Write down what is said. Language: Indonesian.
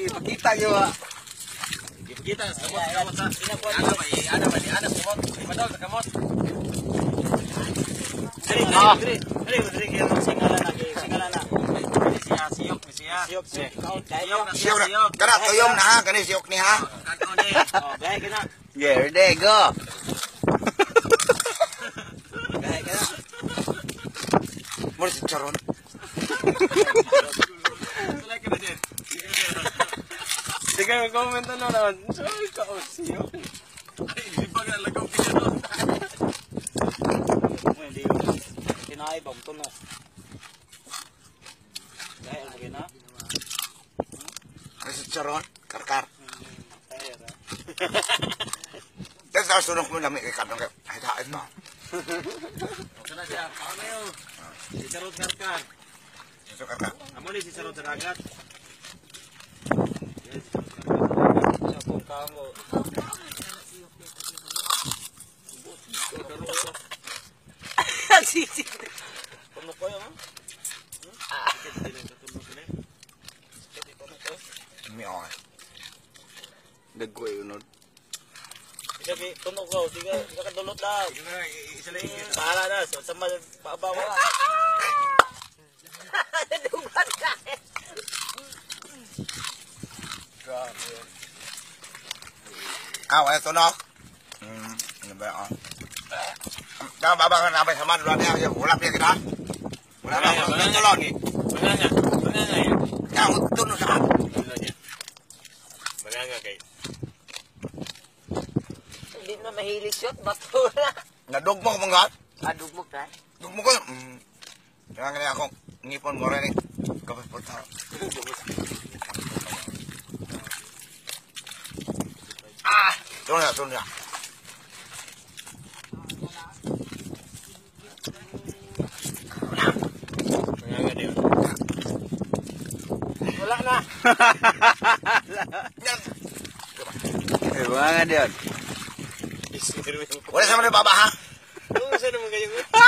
Kita gila. Kita kamot kamot sa. Ada ba? Ada ba? Ada singala na kay singala na. Diri siya siyok ni siya. Siyok siyok. Siyok na Siyok na. siyok. Kana tuyom na kani siyok ni ha. Kakaw ni. Oh, na. Yeah, ready, go. Ka na. Mo si Charon. kayo comment na naman. Sorry ka, Osio. Ay, hindi pa nga lagaw kaya doon. Hindi yun. Tinaibang to no. Dahil mo gina. Kasi charon, karkar. Tapos ako sunong ko namin kay Kamang kayo. Ay, dahil mo. Okay na siya. Ano yun? Si Charot Karkar. Si Charot Karkar? Amo ni si Charot Dagat. mo. Sisi. Kamu kau yang? Miao. Dagoy unod. Sabi, tunog ko. Sige, nakadulot daw. Sige na, isa lang. Bahala na. Sama, babawa. Ah, wala tunok. Hmm, ano ba oh. Kaya baba ka na ba sama dulu niya, ulap niya kita. Wala na, wala na tulon. Banganga. Banganga yan. Kaya mo tunok sa Ano niya? Banganga kay. Hindi na mahilig shot, bato na. Nadugmo ko mga. Adugmok na. Dugmo ko. Hmm. Kaya nga akong ngipon mo rin eh. Kapag puta. Ah! Tunok na, tunok na. Banganga din. Wala na. Yan. Eh, mga diyan. Wala sa mga baba ha. Kung saan naman kayo?